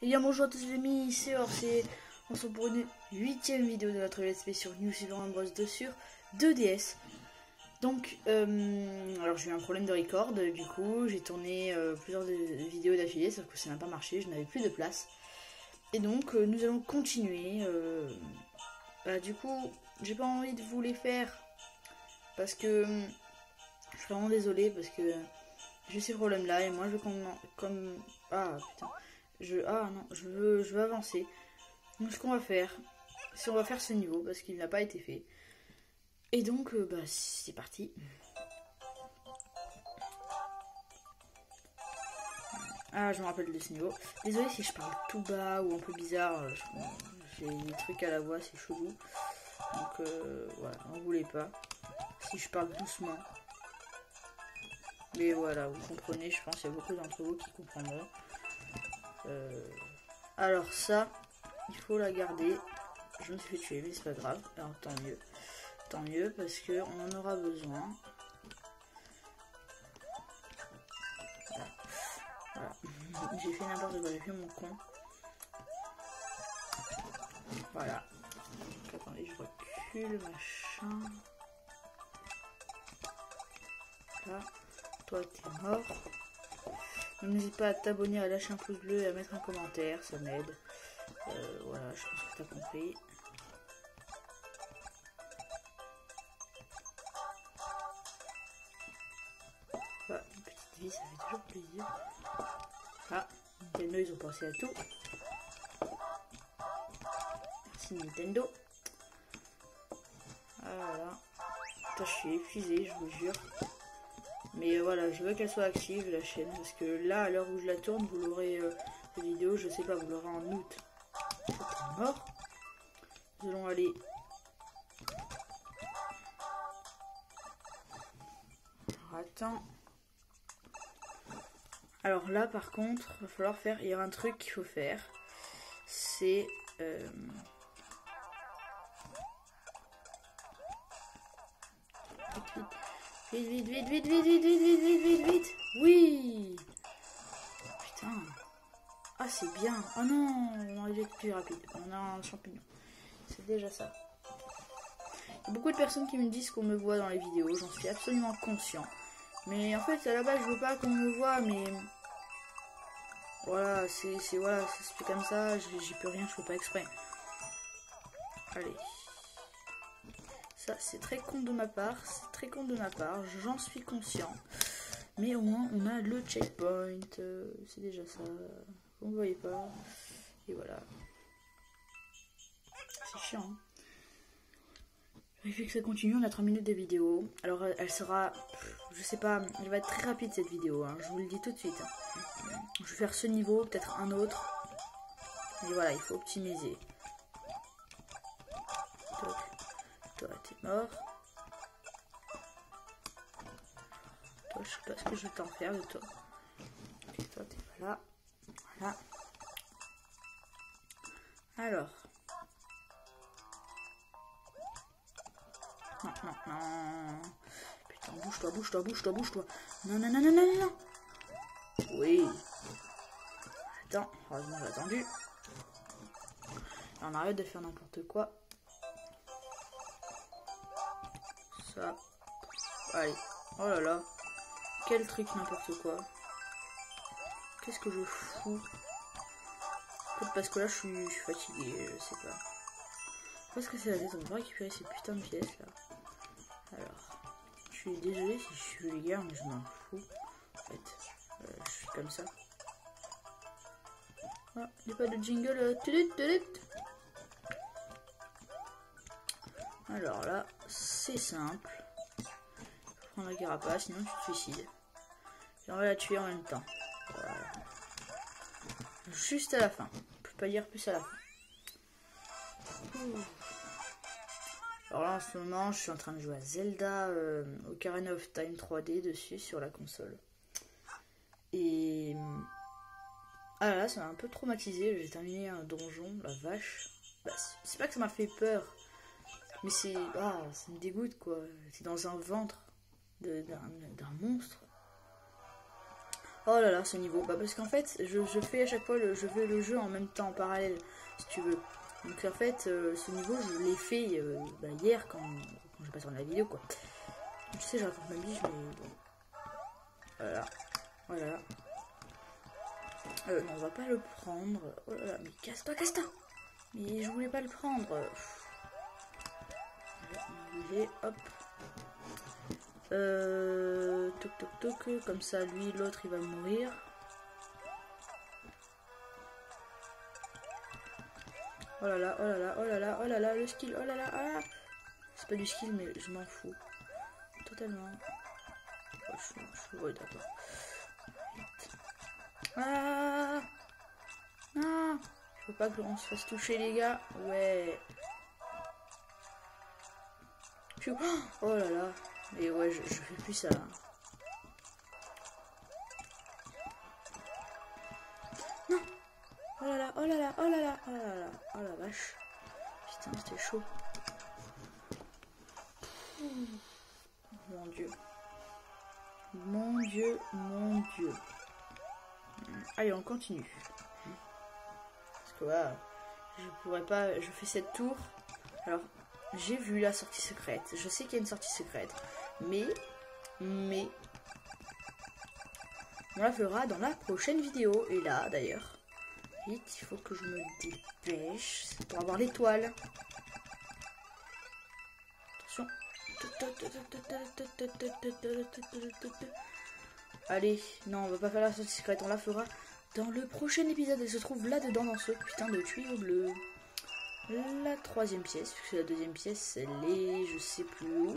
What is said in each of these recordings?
Et bien bonjour à tous les amis, c'est Orsay. On se retrouve pour une huitième vidéo de notre play sur New Super Bros 2 sur 2DS. Donc, euh, alors j'ai eu un problème de record, du coup j'ai tourné euh, plusieurs vidéos d'affilée, sauf que ça n'a pas marché, je n'avais plus de place. Et donc euh, nous allons continuer. euh, bah, du coup, j'ai pas envie de vous les faire parce que je suis vraiment désolée parce que j'ai ces problèmes là et moi je veux comme, comme ah putain je ah non je veux je veux avancer. Donc ce qu'on va faire c'est on va faire ce niveau parce qu'il n'a pas été fait. Et donc euh, bah c'est parti. Ah je me rappelle de ce niveau. Désolé si je parle tout bas ou un peu bizarre euh, j'ai des trucs à la voix c'est chelou. Donc euh, voilà n'en voulez pas. Si je parle doucement. Mais voilà, vous comprenez, je pense qu'il y a beaucoup d'entre vous qui comprendront. Euh, alors ça, il faut la garder. Je me suis fait tuer, mais c'est pas grave. Alors tant mieux. Tant mieux parce que on en aura besoin. Voilà. J'ai fait n'importe quoi, j'ai fait mon con. Voilà. Attendez, je recule, machin. Là. Toi, t'es mort. N'hésite pas à t'abonner, à lâcher un pouce bleu et à mettre un commentaire, ça m'aide. Euh, voilà, je pense que t'as compris. Voilà, une petite vie, ça fait toujours plaisir. Ah, Nintendo, ils ont pensé à tout. Merci Nintendo. Ah là. Putain, je je vous jure. Mais euh, voilà, je veux qu'elle soit active la chaîne parce que là, à l'heure où je la tourne, vous l'aurez euh, la vidéo, je sais pas, vous l'aurez en août. Mort. Nous allons aller. Alors, attends. Alors là, par contre, il va falloir faire. Il y a un truc qu'il faut faire. C'est. euh, Vite, vite, vite, vite, vite, vite, vite, vite, vite, vite. Oui. Putain. Ah, c'est bien. Oh non, on être plus rapide. On a un champignon. C'est déjà ça. Beaucoup de personnes qui me disent qu'on me voit dans les vidéos. J'en suis absolument conscient. Mais en fait, à la base, je veux pas qu'on me voit, mais... Voilà, c'est voilà, comme ça. J'y peux rien, je fais pas exprès. Allez. C'est très con de ma part, c'est très con de ma part, j'en suis conscient. Mais au moins, on a le checkpoint, euh, c'est déjà ça. Vous ne voyez pas. Et voilà. C'est chiant. Hein fait que ça continue, on a 3 minutes de vidéo. Alors, elle sera, je sais pas, elle va être très rapide cette vidéo, hein, je vous le dis tout de suite. Je vais faire ce niveau, peut-être un autre. Et voilà, il faut optimiser. Mort. Je sais pas ce que je vais t'en faire de toi. Ok, toi, t'es pas là. Voilà. Alors. Non, non, non. Putain, bouge-toi, bouge-toi, bouge-toi, bouge-toi. Non, non, non, non, non, non. Oui. Attends, heureusement, j'ai attendu. On arrête de faire n'importe quoi. Allez. Oh là là. Quel truc n'importe quoi. Qu'est-ce que je fous? Parce que là je suis, fatigué, je sais pas. Parce que c'est la tête, on va récupérer ces putains de pièces là. Alors. Je suis désolé si je suis vulgaire, mais je m'en fous. En fait. Euh, je suis comme ça. Ah, il n'y a pas de jingle. euh. Alors là, simple. Prendre la carapace, sinon tu te suicides. Et on va la tuer en même temps. Juste à la fin. On peut pas dire plus à la fin. Alors là, en ce moment, je suis en train de jouer à Zelda euh, Ocarina of Time 3D dessus sur la console. Et. Ah là ça m'a un peu traumatisé. J'ai terminé un donjon, la vache. Bah, c'est pas que ça m'a fait peur. Mais c'est. Ah, ça me dégoûte quoi. C'est dans un ventre d'un monstre. Oh là là, ce niveau. Bah parce qu'en fait, je, je, fais à chaque fois, le, je fais le jeu en même temps, en parallèle, si tu veux. Donc en fait, euh, ce niveau, je l'ai fait euh, bah, hier quand, quand j'ai pas tourné la vidéo, quoi. Tu sais, je raconte ma biche, mais bon. Voilà. Voilà. Euh, non, on va pas le prendre. Oh là là, mais casse-toi, casse-toi Mais je voulais pas le prendre. Hop. Euh, toc toc toc, comme ça lui l'autre il va mourir. Oh là là, oh là là, oh là là, oh là là, le skill, oh là là, ah C'est pas du skill mais je m'en fous. Totalement. Oh, je, ouais, d'accord. Ah Ah Faut pas que l'on se fasse toucher les gars. Ouais. Oh là là. Et ouais, je, je fais plus ça. Non Oh là là, oh là là, oh là là, oh là là, oh la vache. Putain, c'était chaud. Mon dieu. Mon dieu, mon dieu. Allez, on continue. Parce que voilà, je pourrais pas... Je fais cette tour. Alors, j'ai vu la sortie secrète. Je sais qu'il y a une sortie secrète. Mais, mais, on la fera dans la prochaine vidéo. Et là, d'ailleurs, vite, il faut que je me dépêche pour avoir l'étoile. Attention. Allez, non, on va pas faire la sortie secrète, on la fera dans le prochain épisode. Elle se trouve là-dedans, dans ce putain de tuyau bleu. La troisième pièce, puisque la deuxième pièce, elle est, je sais plus où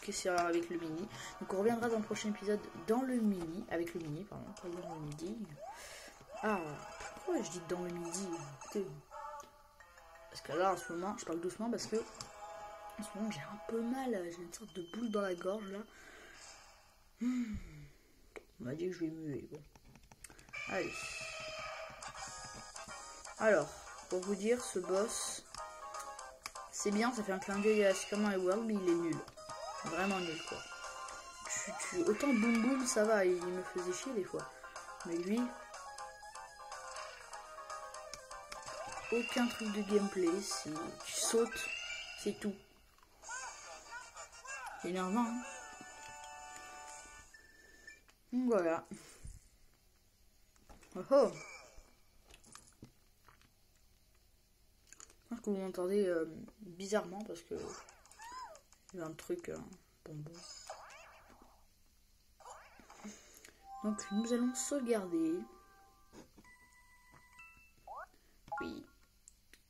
que c'est avec le mini. Donc on reviendra dans le prochain épisode dans le mini, avec le mini, pardon, pas dans le midi. Ah, pourquoi je dis dans le midi Parce que là, en ce moment, je parle doucement parce que en ce moment, j'ai un peu mal, j'ai une sorte de boule dans la gorge là. Hmm. On m'a dit que je vais muer, bon. Allez. Alors, pour vous dire, ce boss, c'est bien, ça fait un clin d'œil à Superman et World, mais il est nul. Vraiment nul quoi. Autant Boom Boom ça va, il me faisait chier des fois. Mais lui... Aucun truc de gameplay, tu sautes, c'est tout. C'est énervant. Hein voilà. Oh oh Je pense vous m'entendez euh, bizarrement parce que il y a un truc, bonbon. Donc nous allons sauvegarder. Oui.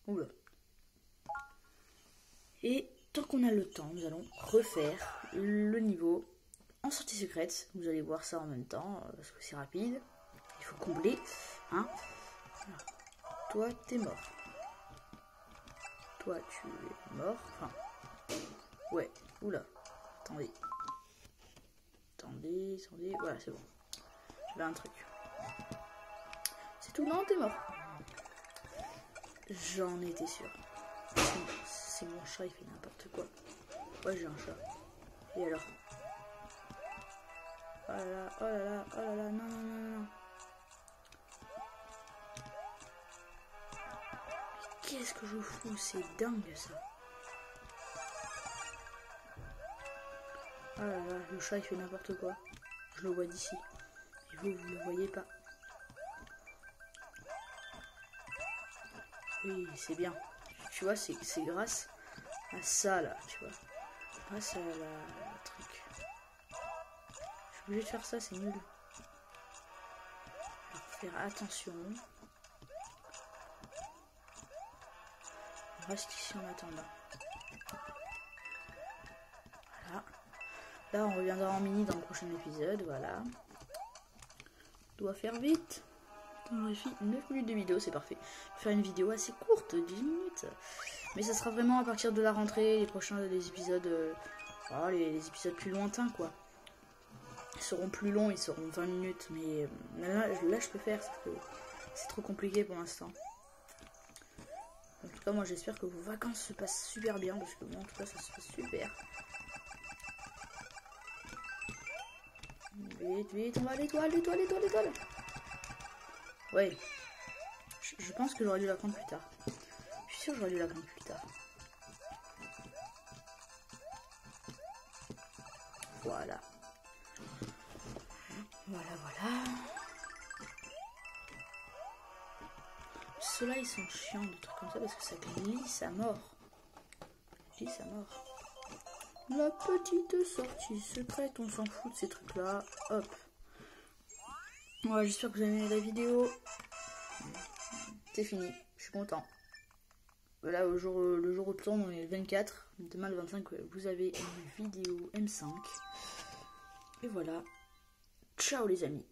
Oula. Et tant qu'on a le temps, nous allons refaire le niveau en sortie secrète. Vous allez voir ça en même temps, euh, parce que c'est rapide. Il faut combler. Hein Toi, t'es mort. Toi, tu es mort. Enfin, Ouais, oula. Attendez. Attendez, attendez. Voilà, c'est bon. J'avais un truc. C'est tout, non, t'es mort. J'en étais sûr. C'est mon chat, il fait n'importe quoi. Ouais, j'ai un chat. Et alors? Oh là là, oh là là, oh là là, non. Qu'est-ce que je fous? C'est dingue ça. Ah là là, le chat il fait n'importe quoi. Je le vois d'ici. Et vous, vous le voyez pas. Oui, c'est bien. Tu vois, c'est grâce à ça là, tu vois. Grâce à la, truc. Je suis obligé de faire ça, c'est nul. faire attention. Reste ici en attendant. Là, on reviendra en mini dans le prochain épisode, voilà. Doit faire vite. On fait 9 minutes de vidéo, c'est parfait. Faire une vidéo assez courte, 10 minutes. Mais ça sera vraiment à partir de la rentrée, les prochains épisodes, euh, les, épisodes plus lointains, quoi. Ils seront plus longs, ils seront 20 minutes, mais euh, là, je peux faire, c'est trop compliqué pour l'instant. Moi j'espère que vos vacances se passent super bien, parce que moi en tout cas ça se passe super. Vite, vite, on va à l'étoile, l'étoile, l'étoile, l'étoile. Ouais. Je, je pense que j'aurais dû la prendre plus tard. Je suis sûr que j'aurais dû la prendre plus tard. Voilà. Voilà, voilà. Ceux-là, ils sont chiants, des trucs comme ça, parce que ça glisse à mort. Glisse à mort. La petite sortie secrète, on s'en fout de ces trucs-là. Hop. Ouais, j'espère que vous avez aimé la vidéo. C'est fini, je suis content. Là, au jour, le jour où tourne, on est le 24. Demain, le 25, vous avez une vidéo M5. Et voilà. Ciao les amis.